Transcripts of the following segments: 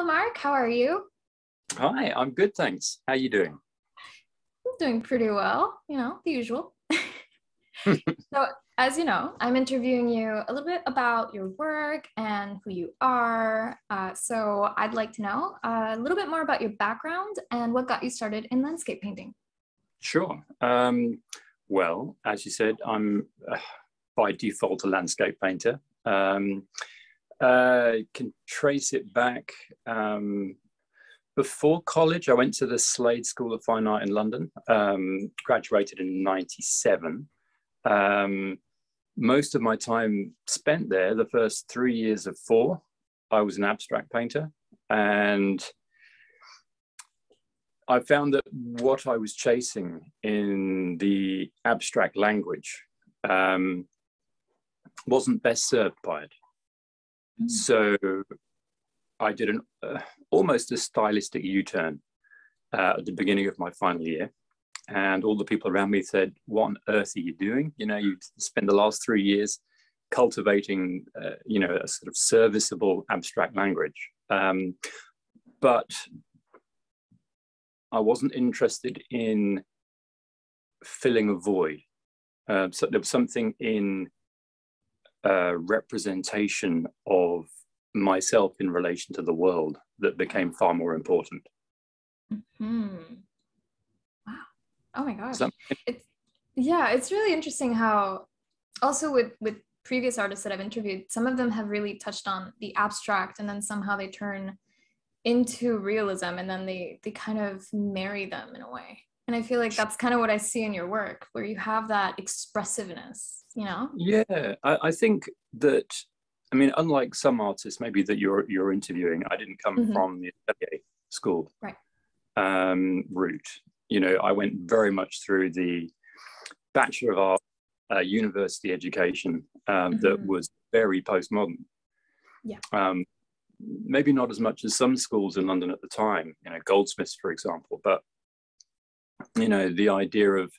Hello, Mark. How are you? Hi, I'm good, thanks. How are you doing? I'm doing pretty well, you know, the usual. so, as you know, I'm interviewing you a little bit about your work and who you are. Uh, so, I'd like to know a little bit more about your background and what got you started in landscape painting. Sure. Um, well, as you said, I'm uh, by default a landscape painter. Um, uh, can trace it back um, before college. I went to the Slade School of Fine Art in London. Um, graduated in '97. Um, most of my time spent there, the first three years of four, I was an abstract painter, and I found that what I was chasing in the abstract language um, wasn't best served by it. Mm. So I did an uh, almost a stylistic U-turn uh, at the beginning of my final year, and all the people around me said, "What on earth are you doing? You know, you spend the last three years cultivating, uh, you know, a sort of serviceable abstract language." Um, but I wasn't interested in filling a void. Uh, so there was something in uh, representation of myself in relation to the world that became far more important. Hmm. Wow. Oh my gosh. That- it's yeah, it's really interesting how also with with previous artists that I've interviewed, some of them have really touched on the abstract and then somehow they turn into realism and then they they kind of marry them in a way. And I feel like that's kind of what I see in your work, where you have that expressiveness, you know? Yeah, I, I think that I mean, unlike some artists maybe that you're you're interviewing, I didn't come mm-hmm. from the atelier school right. um, route. You know, I went very much through the Bachelor of Art uh, university education um, mm-hmm. that was very postmodern. Yeah. Um, maybe not as much as some schools in London at the time, you know, Goldsmiths, for example, but you know, the idea of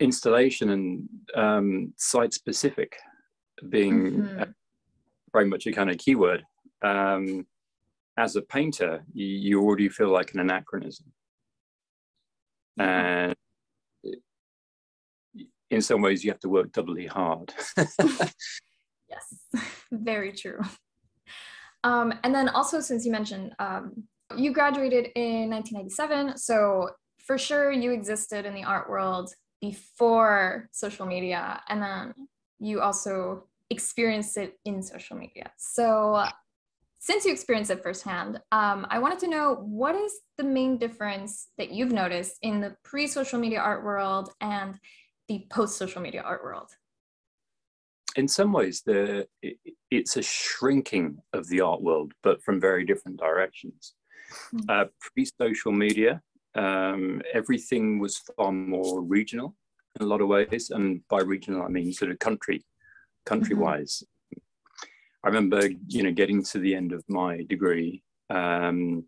installation and um, site specific being mm-hmm very much a kind of keyword. Um, as a painter, you, you, already feel like an anachronism. And in some ways, you have to work doubly hard. yes, very true. Um, and then also, since you mentioned um, you graduated in 1997, so for sure you existed in the art world before social media, and then you also experienced it in social media. So, since you experienced it firsthand, um, I wanted to know what is the main difference that you've noticed in the pre social media art world and the post social media art world? In some ways, the, it's a shrinking of the art world, but from very different directions. Mm-hmm. Uh, pre social media, um, everything was far more regional in a lot of ways. And by regional, I mean sort of country country wise. Mm-hmm. I remember, you know, getting to the end of my degree, um,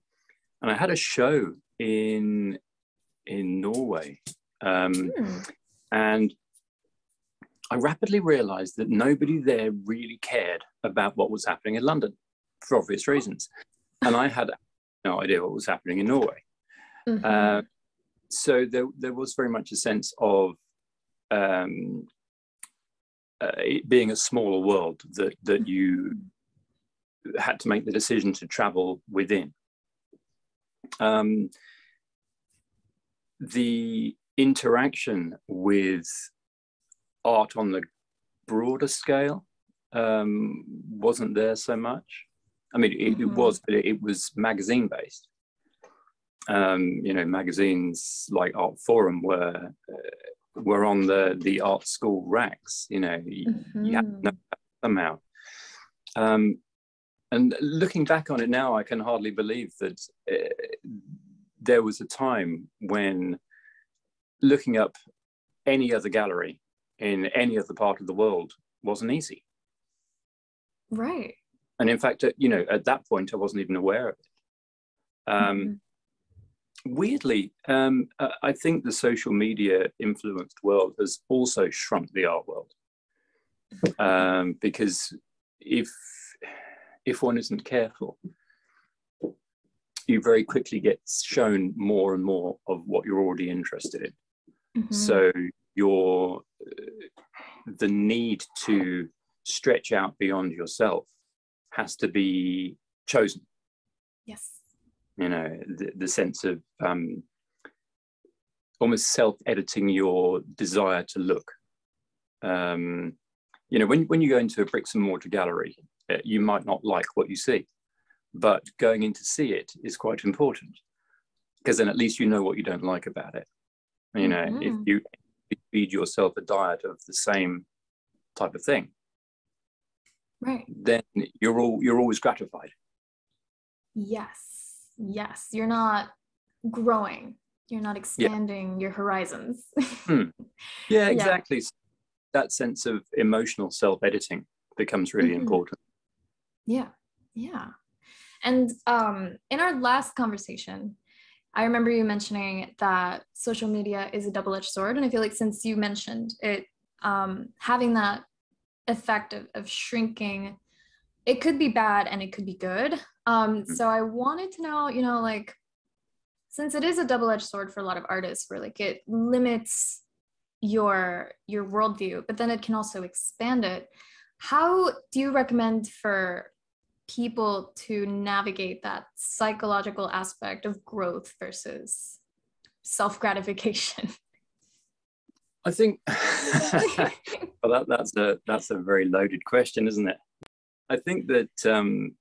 and I had a show in in Norway, um, mm. and I rapidly realised that nobody there really cared about what was happening in London, for obvious reasons, and I had no idea what was happening in Norway. Mm-hmm. Uh, so there, there was very much a sense of um, uh, it being a smaller world that that you had to make the decision to travel within. Um, the interaction with art on the broader scale um, wasn't there so much. I mean, it, mm-hmm. it was, but it, it was magazine based. Um, you know, magazines like Artforum were uh, were on the the art school racks. You know, mm-hmm. you, have to somehow. Um, and looking back on it now, I can hardly believe that uh, there was a time when looking up any other gallery in any other part of the world wasn't easy. Right. And in fact, uh, you know, at that point, I wasn't even aware of it. Um, mm-hmm weirdly, um, uh, I think the social media influenced world has also shrunk the art world um, because if if one isn't careful, you very quickly get shown more and more of what you're already interested in. Mm-hmm. So your the need to stretch out beyond yourself has to be chosen. Yes. You know, the, the sense of um, almost self-editing your desire to look. Um, you know, when, when you go into a bricks and mortar gallery, uh, you might not like what you see, but going in to see it is quite important because then at least you know what you don't like about it. You know, mm-hmm. if you feed yourself a diet of the same type of thing, right? Then you're all you're always gratified. Yes, yes, you're not growing. You're not expanding yeah. your horizons. hmm. Yeah, exactly. Yeah. That sense of emotional self-editing becomes really mm-hmm. important. Yeah, yeah. And um, in our last conversation, I remember you mentioning that social media is a double edged sword. And I feel like since you mentioned it um, having that effect of, of shrinking, it could be bad and it could be good. Um, mm-hmm. so I wanted to know, you know, like, since it is a double edged sword for a lot of artists, where like it limits your your worldview, but then it can also expand it. How do you recommend for people to navigate that psychological aspect of growth versus self gratification? I think well, that, that's a that's a very loaded question, isn't it? I think that um,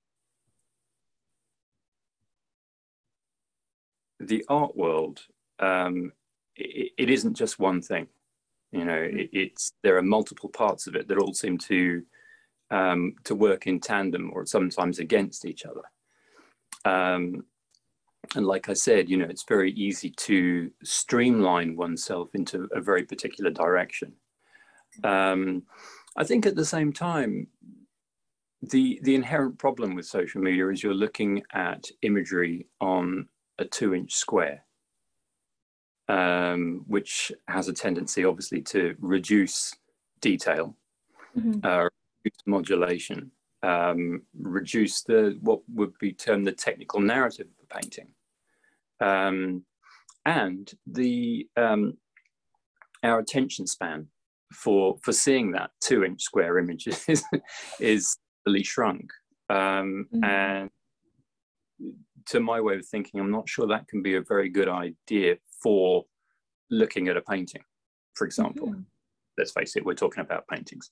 the art world um, it, it isn't just one thing. You know, it, it's there are multiple parts of it that all seem to um, to work in tandem or sometimes against each other. Um, and like I said, you know, it's very easy to streamline oneself into a very particular direction. Um, I think at the same time, the the inherent problem with social media is you're looking at imagery on a two-inch square, um, which has a tendency, obviously, to reduce detail, mm-hmm. uh, modulation, um, reduce the what would be termed the technical narrative of the painting, um, and the um, our attention span for for seeing that two inch square image is is shrunk, um, mm-hmm. and to my way of thinking, I'm not sure that can be a very good idea for looking at a painting, for example. Mm-hmm. Let's face it, we're talking about paintings.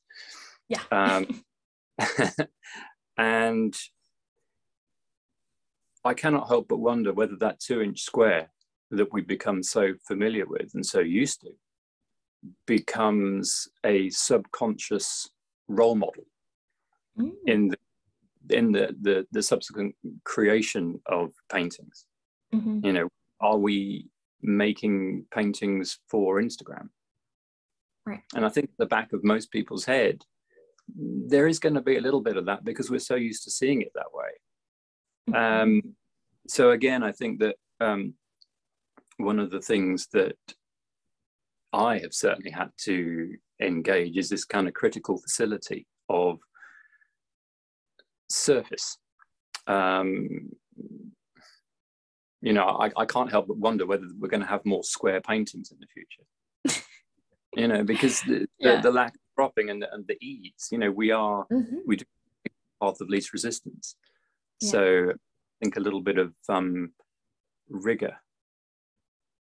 Yeah. Um, and I cannot help but wonder whether that two inch square that we become so familiar with and so used to becomes a subconscious role model mm. in the in the, the, the subsequent creation of paintings mm-hmm. you know are we making paintings for instagram right and i think the back of most people's head there is going to be a little bit of that because we're so used to seeing it that way. Mm-hmm. Um, so again, I think that um, one of the things that I have certainly had to engage is this kind of critical facility of surface. Um, you know, I, I can't help but wonder whether we're going to have more square paintings in the future. you know, because the, yeah. the, the, lack of cropping and the, and the ease. You know, we are mm-hmm. we do path of least resistance. Yeah. So I think a little bit of um, rigor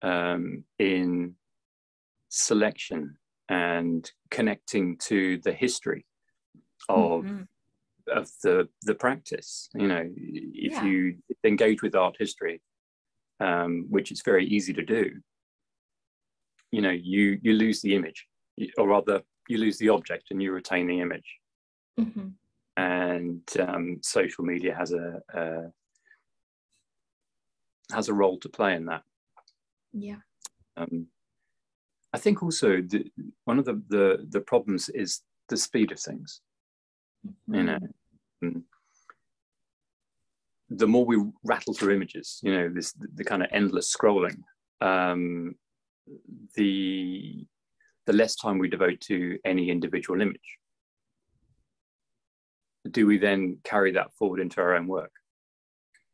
um, in selection and connecting to the history of mm-hmm. Of the the practice. You know, if yeah. you engage with art history, um, which is very easy to do, you know, you you lose the image, or rather, you lose the object and you retain the image. Mm-hmm. And um, social media has a, a, has a role to play in that. Yeah. Um, I think also the, one of the, the, the problems is the speed of things. You know, mm. the more we rattle through images, you know, this the, the kind of endless scrolling, um, the the less time we devote to any individual image. Do we then carry that forward into our own work?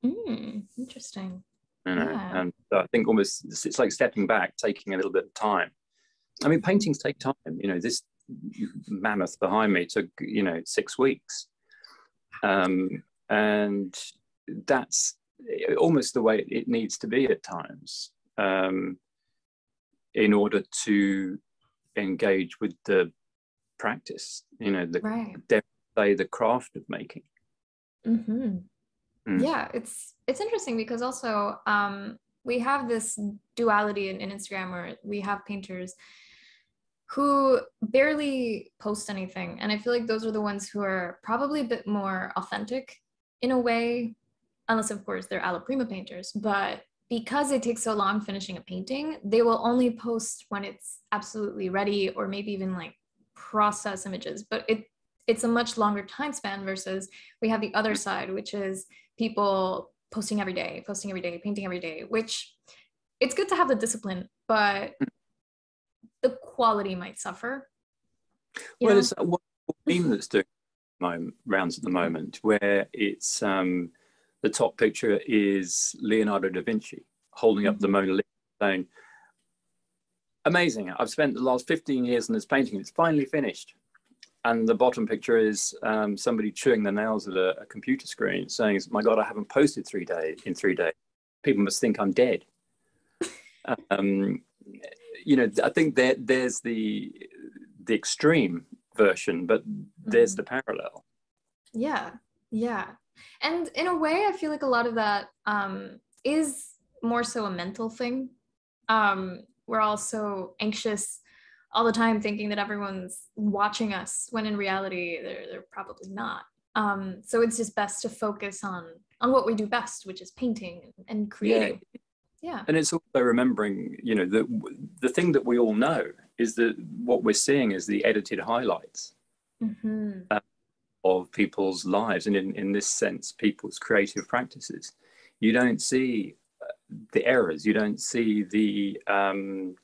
Mm. interesting. You know, yeah. and I think almost it's like stepping back, taking a little bit of time. I mean, paintings take time. You know, this mammoth behind me took you know six weeks, um, and that's almost the way it needs to be at times um, in order to engage with the practice. You know, the right. the craft of making. Mm-hmm. Mm. Yeah, it's it's interesting because also um, we have this duality in, in Instagram where we have painters who barely post anything, and I feel like those are the ones who are probably a bit more authentic in a way, unless of course they're alla prima painters. But because it takes so long finishing a painting, they will only post when it's absolutely ready, or maybe even like process images. But it it's a much longer time span versus we have the other side, which is people posting every day, posting every day, painting every day, which it's good to have the discipline, but the quality might suffer. Well, it's one theme that's doing rounds at the moment where it's um, the top picture is Leonardo da Vinci holding up the mm-hmm. Mona Lisa saying, Amazing. I've spent the last 15 years on this painting. It's finally finished and the bottom picture is um, somebody chewing their nails at a, a, computer screen saying my god i haven't posted three days in three days people must think i'm dead um, you know i think there, there's the the extreme version but there's mm-hmm. the parallel. Yeah yeah. And in a way i feel like a lot of that um, is more so a mental thing. Um, we're all so anxious all the time thinking that everyone's watching us when in reality they're, they're probably not. Um, so it's just best to focus on on what we do best which is painting and creating. Yeah. Yeah. and it's also remembering you know the the thing that we all know is that what we're seeing is the edited highlights mm-hmm. uh, of people's lives and in, in this sense people's creative practices you don't see uh, the errors you don't see the um,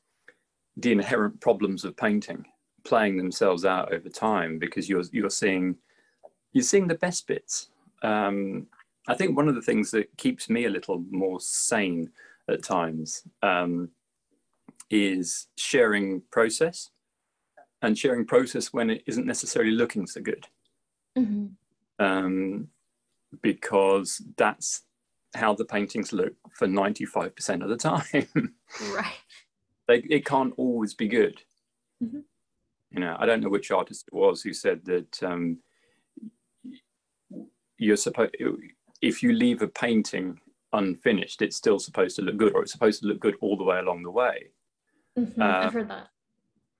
the inherent problems of painting playing themselves out over time because you're you're seeing you're seeing the best bits. Um, I think one of the things that keeps me a little more sane at times um, is sharing process and sharing process when it isn't necessarily looking so good. Mm-hmm. Um, because that's how the paintings look for 95% of the time. right. They, it can't always be good. Mm-hmm. You know, I don't know which artist it was who said that um, you're supposed if you leave a painting unfinished, it's still supposed to look good, or it's supposed to look good all the way along the way. Mm-hmm. Uh, I've heard that.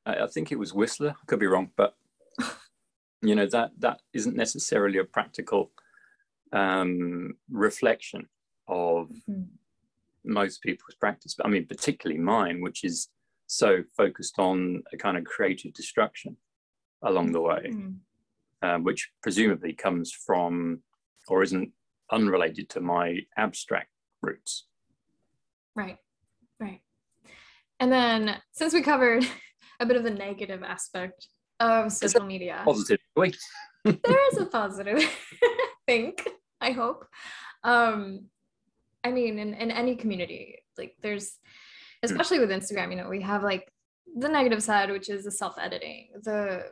I, I think it was Whistler. I could be wrong, but you know that that isn't necessarily a practical um, reflection of mm-hmm most people's practice, but I mean, particularly mine, which is so focused on a kind of creative destruction along the way, mm. um, which presumably comes from or isn't unrelated to my abstract roots. Right, right. And then since we covered a bit of the negative aspect of social media, positive. Wait. there is a positive, I think, I hope. Um, I mean, in, in any community, like there's, hmm. especially with Instagram, you know, we have like the negative side, which is the self editing, the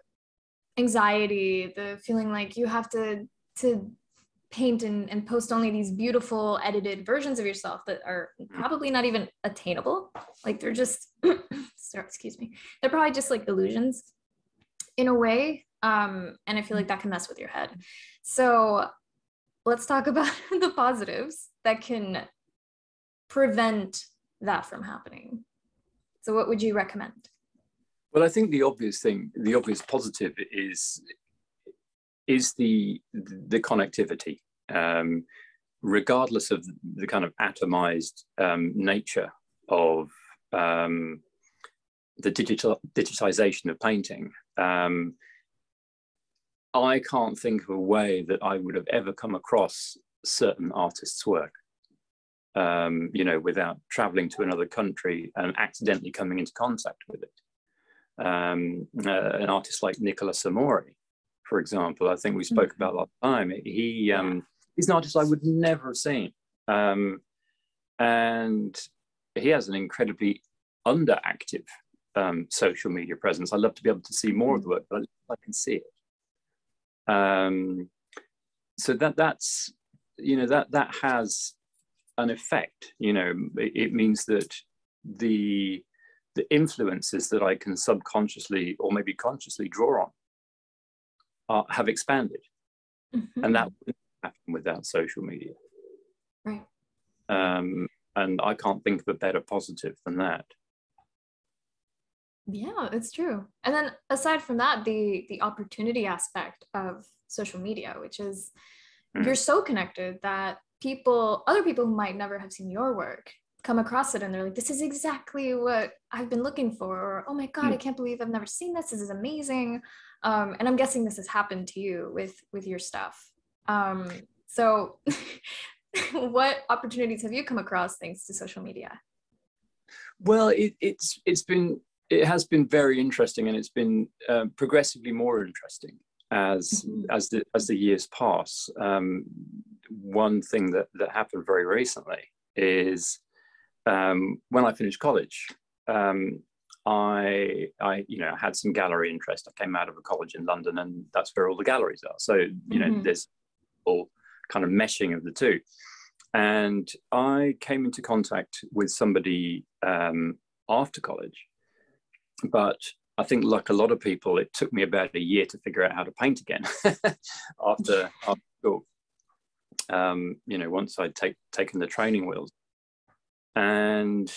anxiety, the feeling like you have to, to paint and, and post only these beautiful edited versions of yourself that are hmm. probably not even attainable. Like they're just, sorry, excuse me, they're probably just like illusions in a way. Um, and I feel like that can mess with your head. So let's talk about the positives that can prevent that from happening. So, what would you recommend? Well, I think the obvious thing, the obvious positive is is the the connectivity, um, regardless of the kind of atomized um, nature of um, the digital digitization of painting. Um, I can't think of a way that I would have ever come across certain artists' work. Um, you know, without traveling to another country and accidentally coming into contact with it. Um, uh, an artist like Nicola Samori, for example, I think we spoke mm-hmm. about last time. He um, he's an artist I would never have seen Um, and he has an incredibly underactive um, social media presence. I'd love to be able to see more of the work, but I can see it. Um, so that that's you know that that has an effect. You know, it, it means that the the influences that I can subconsciously or maybe consciously draw on are, have expanded, mm-hmm. and that wouldn't happen without social media. Right. Um, and I can't think of a better positive than that. Yeah, it's true. And then aside from that, the the opportunity aspect of social media, which is mm. you're so connected that people, other people who might never have seen your work, come across it and they're like, this is exactly what I've been looking for, or oh my God, mm. I can't believe I've never seen this. This is amazing. Um, and I'm guessing this has happened to you with with your stuff. Um, so what opportunities have you come across thanks to social media? Well, it, it's it's been it has been very interesting, and it's been uh, progressively more interesting as mm-hmm. as the as the years pass. Um, one thing that that happened very recently is um, when I finished college. Um, I, I, you know, had some gallery interest. I came out of a college in London, and that's where all the galleries are. So, you know, mm-hmm. there's kind of meshing of the two. And I came into contact with somebody um, after college, but I think, like a lot of people, it took me about a year to figure out how to paint again after, after school. Um, you know, once I'd take, taken the training wheels. And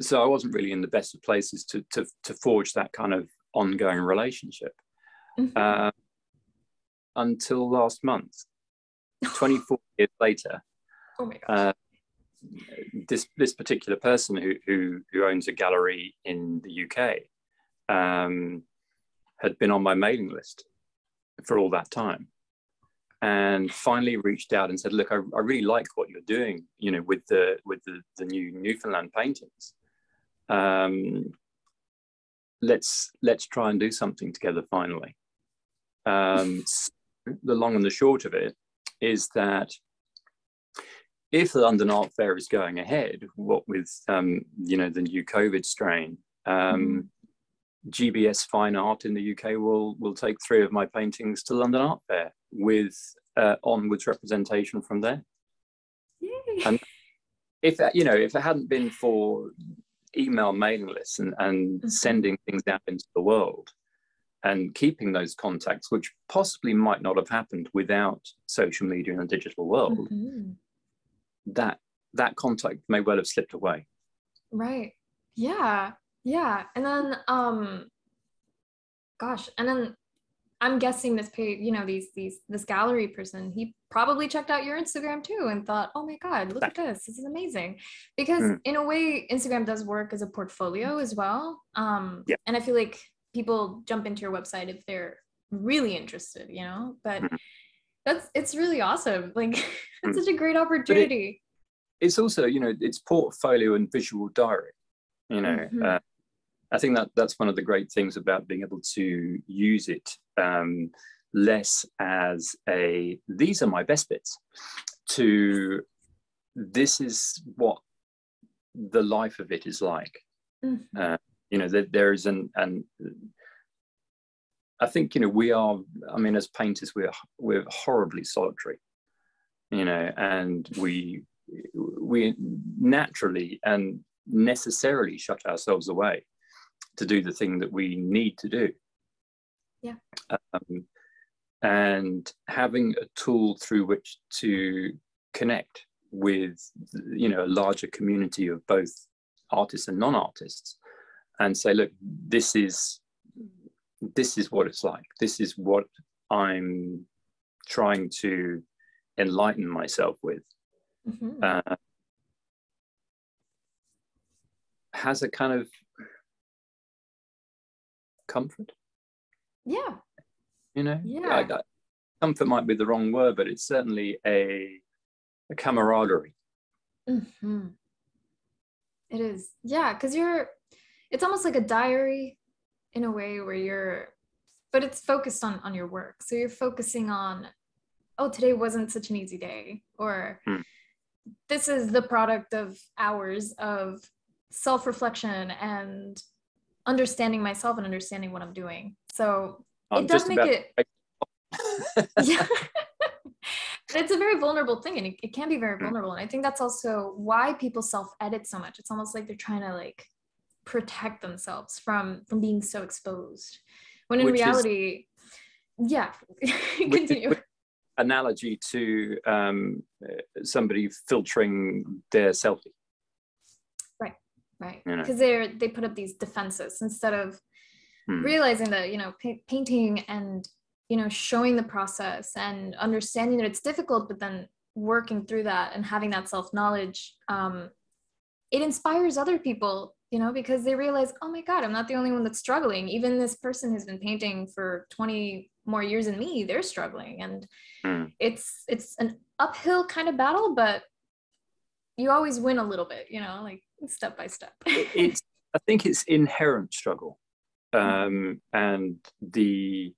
so I wasn't really in the best of places to, to, to forge that kind of ongoing relationship mm-hmm. uh, until last month. 24 years later, Oh my gosh. Uh, this this particular person who, who who owns a gallery in the UK um, had been on my mailing list for all that time, and finally reached out and said, "Look, I, I really like what you're doing. You know, with the with the, the new Newfoundland paintings. Um, let's let's try and do something together finally." Um, the long and the short of it is that if the London Art Fair is going ahead, what with um, you know the new COVID strain, um, mm. GBS Fine Art in the UK will will take three of my paintings to London Art Fair with uh, onwards representation from there. Yay. And if you know if it hadn't been for email mailing lists and, and mm-hmm. sending things out into the world and keeping those contacts, which possibly might not have happened without social media and the digital world. Mm-hmm. that that contact may well have slipped away. Right. Yeah. Yeah. And then um gosh and then i'm guessing this page you know these these this gallery person he probably checked out your instagram too and thought oh my god look at this. This is amazing. Because mm. in a way instagram does work as a portfolio as well. Um yeah. and i feel like people jump into your website if they're really interested you know but mm that's it's really awesome like it's mm. such a great opportunity it, it's also you know it's portfolio and visual diary you know mm-hmm. uh, i think that that's one of the great things about being able to use it um, less as a these are my best bits to this is what the life of it is like mm-hmm. uh, you know that there is an and I think you know we are. I mean, as painters, we're we're horribly solitary, you know, and we we naturally and necessarily shut ourselves away to do the thing that we need to do. Yeah. Um, and having a tool through which to connect with you know a larger community of both artists and non-artists and say look this is this is what it's like. This is what I'm trying to enlighten myself with. Mm-hmm. Uh, has a kind of comfort. Yeah. You know, yeah. I, I, comfort might be the wrong word, but it's certainly a, a camaraderie. Mm-hmm. It is. Yeah. Cause you're, it's almost like a diary in a way where you're but it's focused on on your work so you're focusing on oh today wasn't such an easy day or hmm. this is the product of hours of self-reflection and understanding myself and understanding what I'm doing. So I'm it does make it yeah. it's a very vulnerable thing and it, it can be very hmm. vulnerable. And I think that's also why people self-edit so much. It's almost like they're trying to like protect themselves from from being so exposed. When in Which reality, is, yeah, continue. Analogy to um, somebody filtering their selfie. Right, right. Because you know? they're they put up these defenses instead of hmm. realizing that you know pa- painting and you know showing the process and understanding that it's difficult but then working through that and having that self knowledge um, it inspires other people you know because they realize oh my god i'm not the only one that's struggling even this person who's been painting for 20 more years than me they're struggling and mm. it's it's an uphill kind of battle but you always win a little bit you know like step by step it's i think it's inherent struggle hmm. um, and the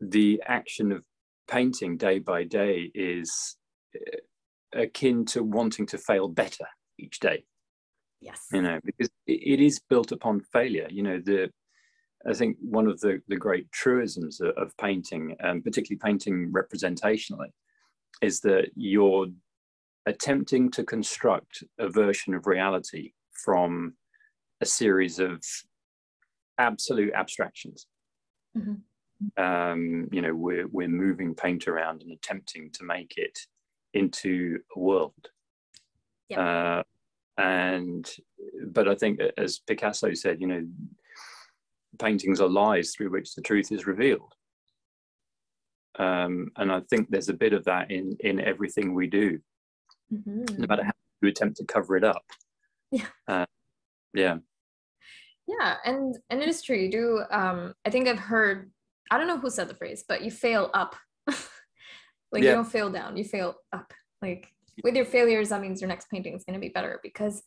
the action of painting day by day is uh, akin to wanting to fail better each day yes. You know because it is built upon failure. You know the i think one of the the great truisms of, of painting and particularly painting representationally is that you're attempting to construct a version of reality from a series of absolute abstractions. Mm-hmm. Um, you know we're we're moving paint around and attempting to make it into a world. Yep. uh, and but i think as picasso said you know paintings are lies through which the truth is revealed um, and i think there's a bit of that in in everything we do mm-hmm. no matter how you attempt to cover it up yeah uh, yeah yeah and and it is true you do um i think i've heard I don't know who said the phrase, but you fail up. like yeah. you don't fail down, you fail up. Like with your failures, that means your next painting is going to be better because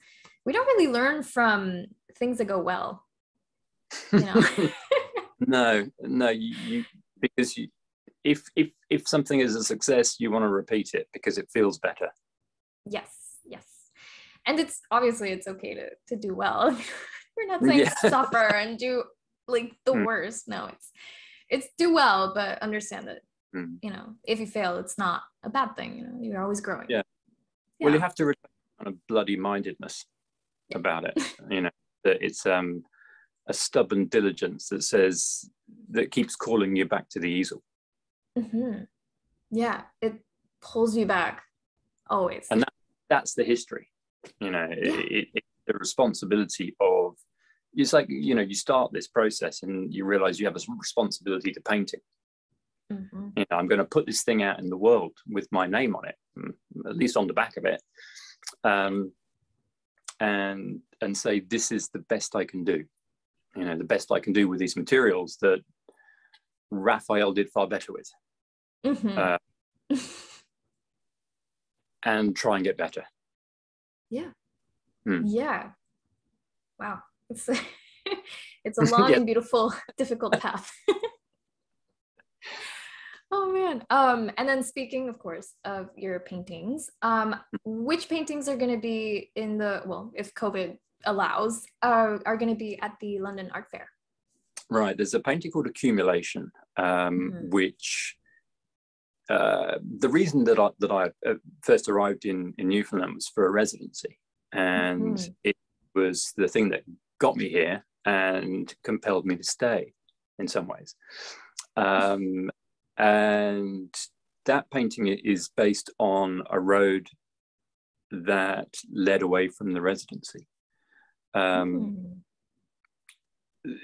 we don't really learn from things that go well. You know? no, no, you, you because you, if if if something is a success, you want to repeat it because it feels better. Yes, yes, and it's obviously it's okay to to do well. We're not saying yeah. suffer and do like the mm. worst. No, it's it's do well, but understand that mm. you know if you fail, it's not a bad thing. You know, you're always growing. Yeah. Yeah. Well, you have to retain a bloody mindedness about it. you know that it's um a stubborn diligence that says that keeps calling you back to the easel. Mm-hmm. Yeah, it pulls you back always. And that, that's the history. You know, yeah. it, it, the responsibility of it's like you know you start this process and you realize you have a responsibility to painting mm-hmm. you know i'm going to put this thing out in the world with my name on it mm, at least on the back of it um, and and say this is the best i can do you know the best i can do with these materials that raphael did far better with mm-hmm. uh, and try and get better yeah mm. yeah wow it's it's a long yeah. and beautiful, difficult path. Oh man. Um, and then speaking, of course, of your paintings, um, which paintings are going to be in the well, if COVID allows, uh, are going to be at the London Art Fair? Right. There's a painting called Accumulation, um, mm-hmm. which uh, the reason that I that I uh, first arrived in in Newfoundland was for a residency, and mm-hmm. it was the thing that got me here and compelled me to stay in some ways. Um, and that painting is based on a road that led away from the residency. Um, mm.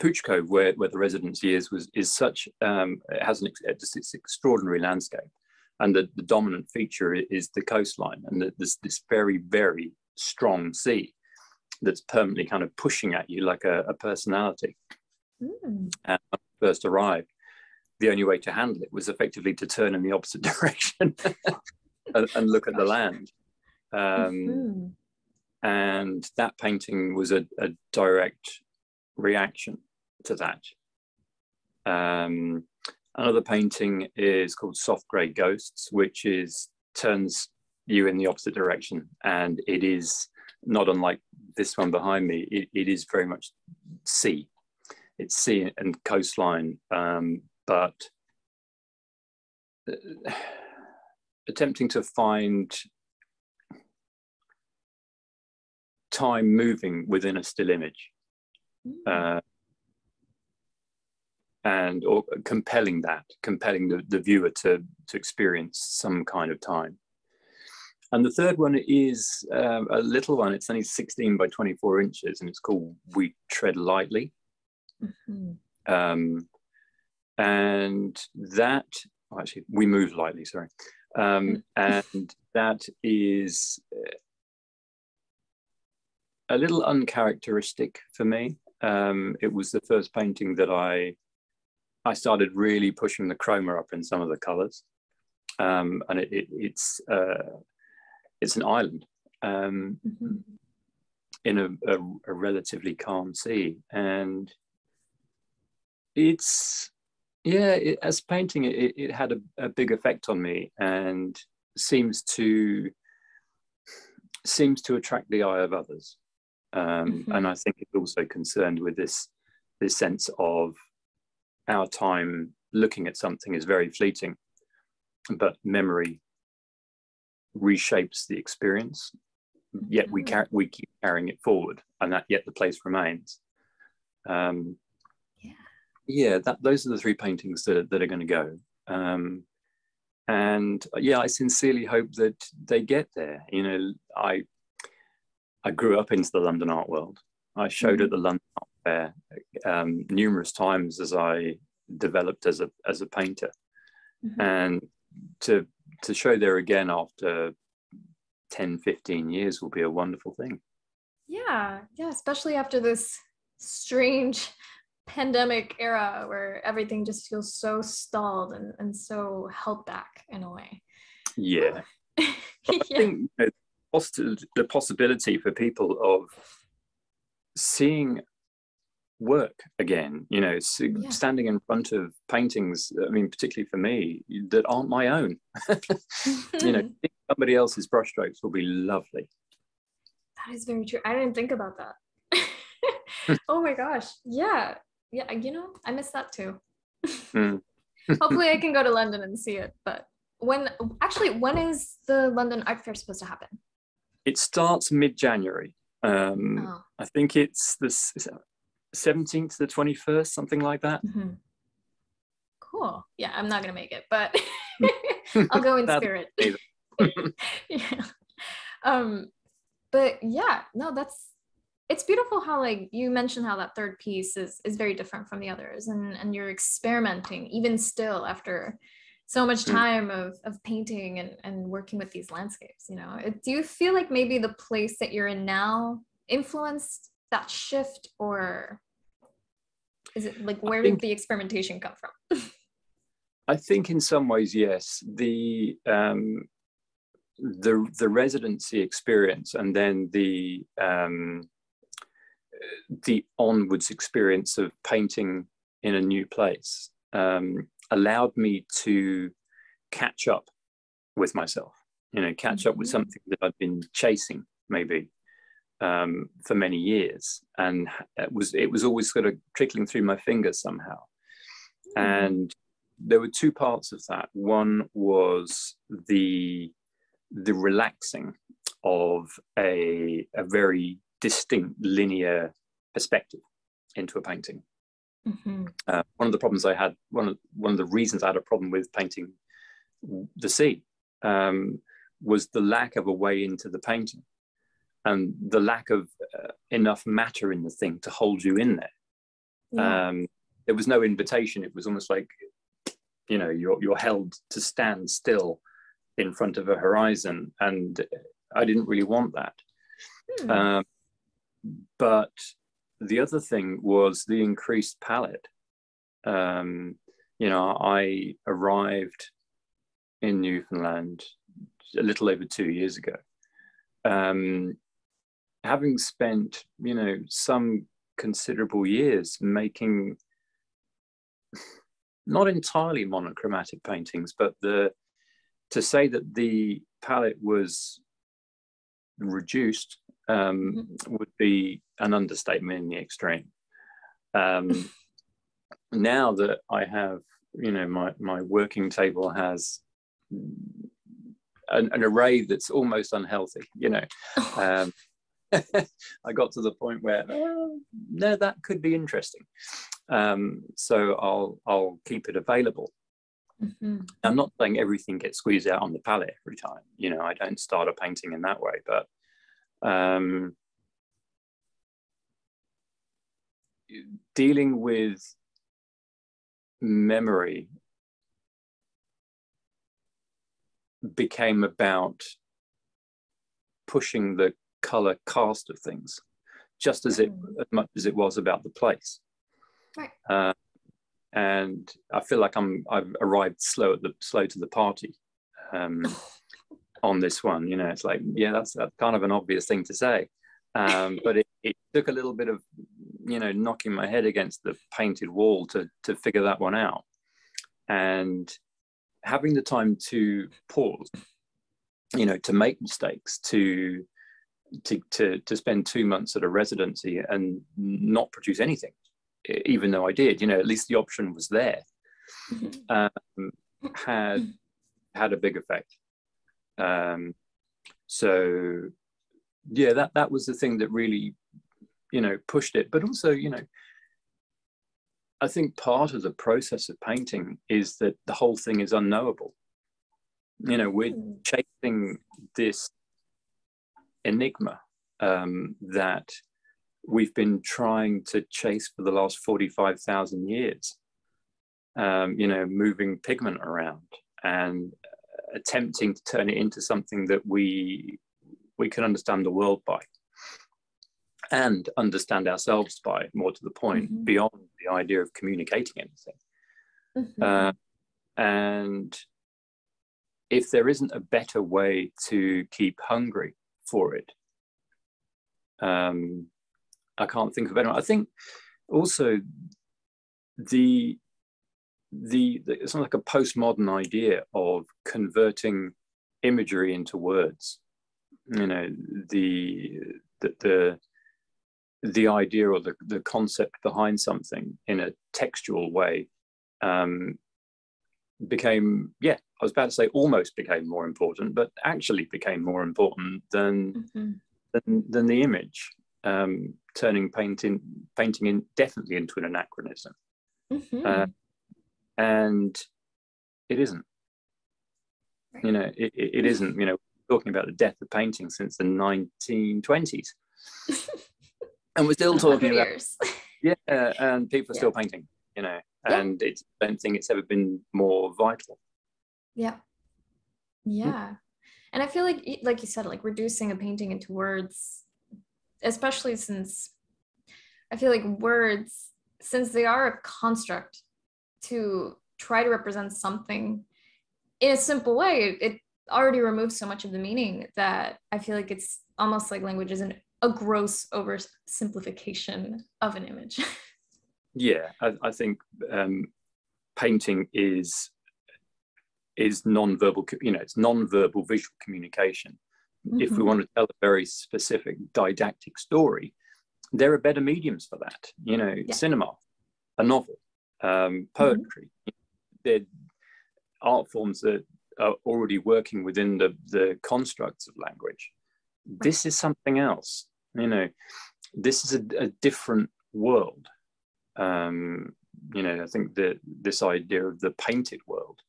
Pouch Cove, where, where the residency is, was is such um, it has an just this extraordinary landscape, and the, the dominant feature is the coastline and the, this this very very strong sea that's permanently kind of pushing at you like a, a personality. Mm. And when I first arrived, the only way to handle it was effectively to turn in the opposite direction and, and, look at the land. Um, mm-hmm. And that painting was a, a direct reaction to that. Um, another painting is called Soft Grey Ghosts, which is turns you in the opposite direction, and it is not unlike this one behind me. it, it is very much sea. It's sea and coastline, um, but uh, attempting to find time moving within a still image. Mm. Uh, and or compelling that, compelling the, the viewer to, to experience some kind of time. And the third one is um, a little one. It's only 16 by 24 inches, and it's called We Tread Lightly. Mm-hmm. Um, and that, oh, actually, We Move Lightly, sorry. Um, mm-hmm. and that is a little uncharacteristic for me. Um, it was the first painting that I I started really pushing the chroma up in some of the colors. Um, and it, it, it's uh, it's an island um, mm-hmm. in a, a, a, relatively calm sea, and it's yeah. It, as painting, it, it had a, a, big effect on me, and seems to seems to attract the eye of others. Um, mm-hmm. And I think it's also concerned with this this sense of our time looking at something is very fleeting, but memory reshapes the experience. Yet we car- we keep carrying it forward, and that yet the place remains. Um, yeah. That those are the three paintings that that are going to go. Um, and yeah, I sincerely hope that they get there. You know, I I grew up into the London art world. I showed mm-hmm. at the London Art Fair um, numerous times as I developed as a as a painter, mm-hmm. and to to show there again after 10, 15 years will be a wonderful thing. Yeah, yeah, especially after this strange pandemic era where everything just feels so stalled and, and so held back in a way. Yeah. yeah. I think you know, the possibility for people of seeing work again you know yeah. standing in front of paintings i mean particularly for me that aren't my own you know somebody else's brushstrokes will be lovely that is very true i didn't think about that oh my gosh yeah yeah you know i miss that too mm. hopefully i can go to london and see it but when actually when is the london art fair supposed to happen it starts mid-January. Um, oh. I think it's the 17th to the 21st, something like that. Mm-hmm. Cool. Yeah, I'm not gonna make it, but I'll go in spirit. yeah. Um, but yeah, no, that's it's beautiful how like you mentioned how that third piece is is very different from the others, and and you're experimenting even still after so much mm. time of, of painting and, and working with these landscapes you know? Do you feel like maybe the place that you're in now influenced that shift or is it like where think, did the experimentation come from? I think in some ways yes. The um the the residency experience and then the um the onwards experience of painting in a new place um, allowed me to catch up with myself, you know, catch mm-hmm. up with mm-hmm. something that I'd been chasing maybe um, for many years. And it was, it was always sort of trickling through my fingers somehow. Mm-hmm. And there were two parts of that. One was the, the relaxing of a, a very distinct linear perspective into a painting. Mm-hmm. Uh, one of the problems I had, one of one of the reasons I had a problem with painting the sea, um, was the lack of a way into the painting, and the lack of uh, enough matter in the thing to hold you in there. Yeah. Um, there was no invitation. It was almost like, you know, you're you're held to stand still in front of a horizon, and I didn't really want that. Hmm. Um, but the other thing was the increased palette. Um, you know, I arrived in Newfoundland a little over two years ago. Um, having spent, you know, some considerable years making not entirely monochromatic paintings, but the to say that the palette was reduced um, mm-hmm. would be an understatement in the extreme. Um, now that I have, you know, my, my working table has an, an array that's almost unhealthy, you know. Um, I got to the point where oh, no, that could be interesting. Um, so I'll I'll keep it available. Mm-hmm. I'm not saying everything gets squeezed out on the palette every time. You know, I don't start a painting in that way, but um, dealing with memory became about pushing the color cast of things just as it mm. as much as it was about the place. Right. Uh, and i feel like i'm i've arrived slow at the slow to the party. Um, on this one you know it's like yeah that's, that's kind of an obvious thing to say. Um, but it, it took a little bit of you know knocking my head against the painted wall to to figure that one out. And having the time to pause you know to make mistakes to to to, to spend two months at a residency and not produce anything even though i did you know at least the option was there mm-hmm. um, had had a big effect um, so yeah that that was the thing that really you know pushed it but also you know I think part of the process of painting is that the whole thing is unknowable. You know, we're hmm. chasing this enigma um, that we've been trying to chase for the last 45,000 years. Um, you know, moving pigment around and attempting to turn it into something that we we can understand the world by and understand ourselves by more to the point mm-hmm. beyond the idea of communicating anything mm-hmm. uh, and if there isn't a better way to keep hungry for it um, i can't think of anyone i think also the the, the it's like a postmodern idea of converting imagery into words you know the the, the the idea or the, the concept behind something in a textual way um, became, yeah, I was about to say almost became more important, but actually became more important than mm-hmm. than, than the image, um, turning painting painting in definitely into an anachronism, mm-hmm. uh, and it isn't. You know, it, it, isn't. You know, talking about the death of painting since the 1920s. and we're still talking about years. yeah and people are yeah. still painting you know and yeah. it's I don't think it's ever been more vital yeah yeah mm. and i feel like like you said like reducing a painting into words especially since i feel like words since they are a construct to try to represent something in a simple way it already removes so much of the meaning that i feel like it's almost like language isn't a gross oversimplification of an image. yeah, I, I think um, painting is is non-verbal. You know, it's non-verbal visual communication. Mm-hmm. If we mm-hmm. want to tell a very specific didactic story, there are better mediums for that. You know, yeah. cinema, a novel, um, mm-hmm. poetry. Mm-hmm. They're art forms that are already working within the, the constructs of language. This is something else you know this is a, a different world um, you know i think that this idea of the painted world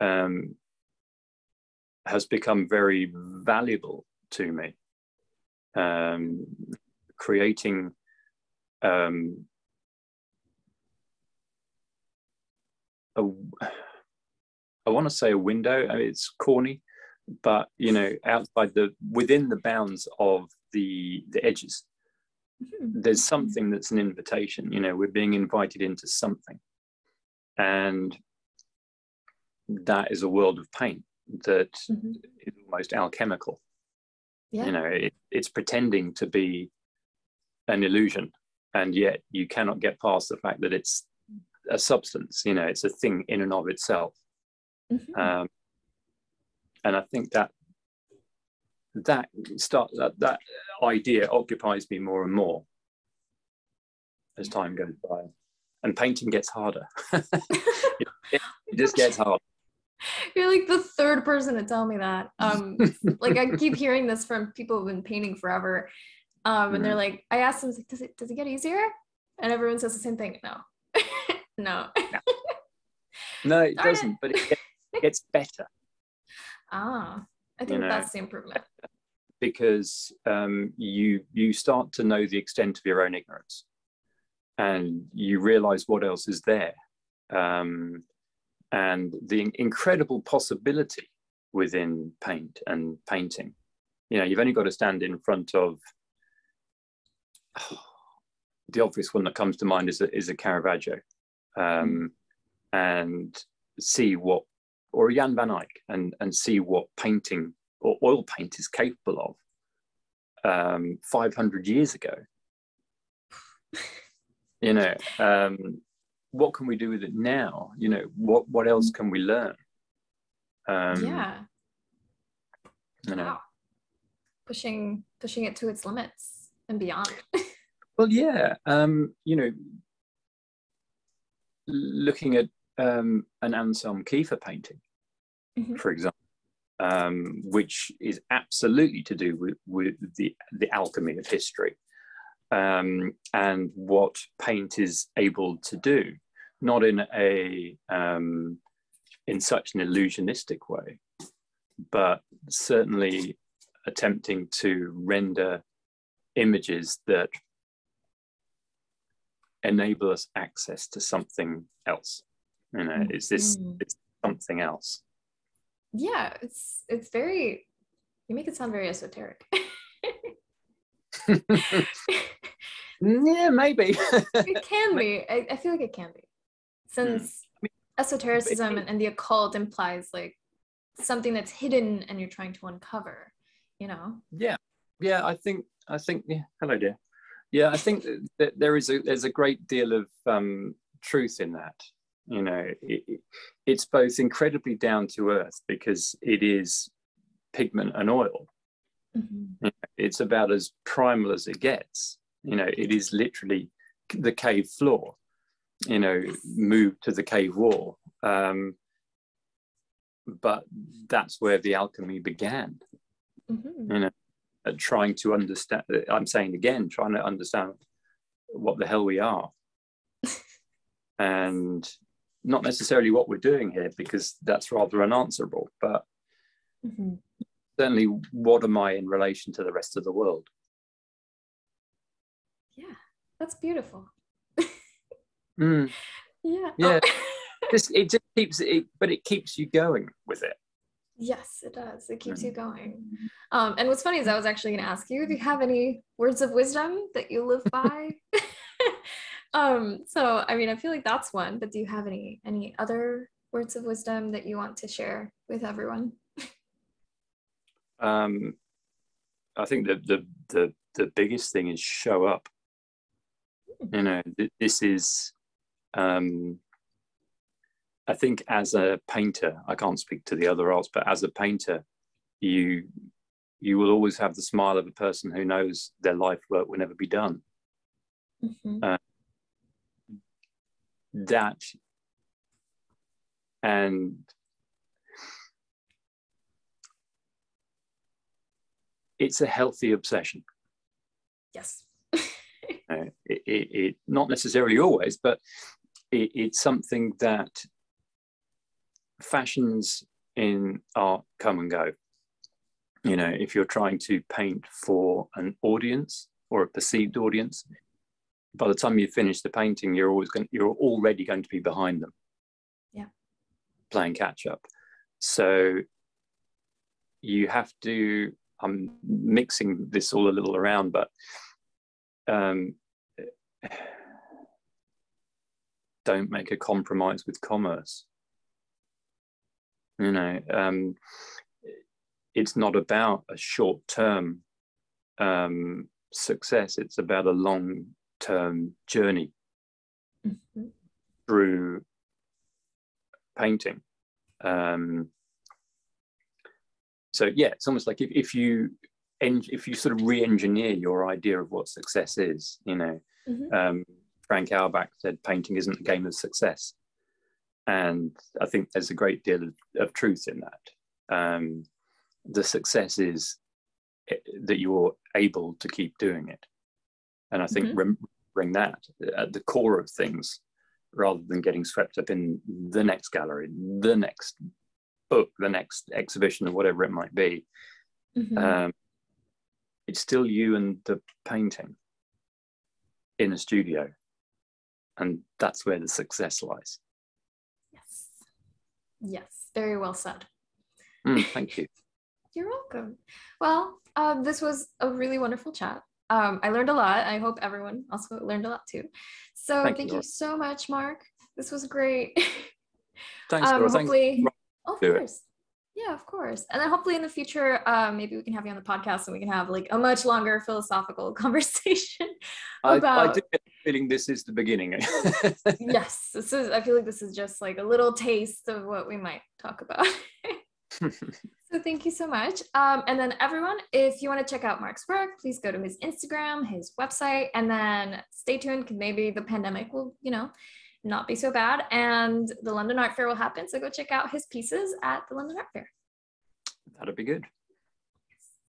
um, has become very valuable to me um, creating um, a I want to say a window. I mean, it's corny, but you know, outside the within the bounds of the the edges mm-hmm. there's something that's an invitation you know we're being invited into something and that is a world of paint that mm-hmm. is almost alchemical yeah. you know it, it's pretending to be an illusion and yet you cannot get past the fact that it's a substance you know it's a thing in and of itself. Mm-hmm. um, and i think that that start that, that idea occupies me more and more as time goes by. And painting gets harder. It just gets harder. You're like the third person to tell me that. Um like i keep hearing this from people who've been painting forever. Um and they're mm-hmm. like i asked them like, does it does it get easier? And everyone says the same thing no no no, no it Darn doesn't it. but it gets, it gets better ah I think you know, that's the improvement. Because um, you you start to know the extent of your own ignorance, and you realize what else is there, um, and the incredible possibility within paint and painting. You know, you've only got to stand in front of. Oh, the obvious one that comes to mind is a, is a Caravaggio, um, and see what or Jan van Eyck and, and see what painting or oil paint is capable of um, 500 years ago. you know, um, what can we do with it now? You know, what, what else can we learn? Um, yeah. You know. Wow. Pushing, pushing it to its limits and beyond. well, yeah. Um, you know, looking at um, an Anselm Kiefer painting, mm-hmm. for example, um, which is absolutely to do with, with the, the alchemy of history um, and what paint is able to do, not in a um, in such an illusionistic way, but certainly attempting to render images that enable us access to something else. You know, mm-hmm. is this mm. it's something else? yeah it's it's very you make it sound very esoteric yeah maybe it can be I, I, feel like it can be since mm. I mean, esotericism and, and the occult implies like something that's hidden and you're trying to uncover you know yeah yeah i think i think yeah hello dear yeah i think that there is a there's a great deal of um truth in that. You know it, it's both incredibly down to earth because it is pigment and oil. Mm-hmm. it's about as primal as it gets. You know it is literally the cave floor you know moved to the cave wall. Um, but that's where the alchemy began. Mm-hmm. you know trying to understand i'm saying again trying to understand what the hell we are and not necessarily what we're doing here because that's rather unanswerable, but mm-hmm. certainly what am I in relation to the rest of the world? Yeah, that's beautiful. mm. Yeah. Yeah. just, it just keeps it, but it keeps you going with it. Yes, it does. It keeps you going. Um, and what's funny is I was actually going to ask you, do you have any words of wisdom that you live by? um so i mean i feel like that's one but do you have any any other words of wisdom that you want to share with everyone um i think the the the, the biggest thing is show up you know this is um i think as a painter i can't speak to the other arts but as a painter you you will always have the smile of a person who knows their life work will never be done. Mm-hmm. uh, that and it's a healthy obsession. Yes. Uh, it, it, it, not necessarily always but it, it's something that fashions in art come and go you know if you're trying to paint for an audience or a perceived audience by the time you finish the painting, you're always going, you're already going to be behind them. Yeah. Playing catch up. So you have to, I'm mixing this all a little around, but um, don't make a compromise with commerce. You know, um, it's not about a short term um, success, it's about a long term journey mm-hmm. through painting. Um, so yeah, it's almost like if, if you if you sort of re-engineer your idea of what success is, you know, mm-hmm. um, Frank Auerbach said painting isn't a game of success, and I think there's a great deal of, of truth in that. Um, the success is eh, that you're able to keep doing it, and I think mm-hmm. bring that at the core of things rather than getting swept up in the next gallery, the next book, the next exhibition, or whatever it might be. Mm-hmm. Um, it's still you and the painting in a studio. And that's where the success lies. Yes. Very well said. Mm, thank you. You're welcome. Well, uh, this was a really wonderful chat. Um, I learned a lot. I hope everyone also learned a lot too. So thank, thank you, you, so much, Mark. This was great. Thanks, um, hopefully, oh, of course. Yeah, of course. And then hopefully in the future, um, maybe we can have you on the podcast and we can have like a much longer philosophical conversation about. I, I do get feeling this is the beginning. yes, this is. I feel like this is just like a little taste of what we might talk about. so thank you so much. Um, and then everyone, if you want to check out Mark's work, please go to his Instagram, his website, and then stay tuned because maybe the pandemic will, you know, not be so bad. And the London Art Fair will happen. So go check out his pieces at the London Art Fair. That'd be good.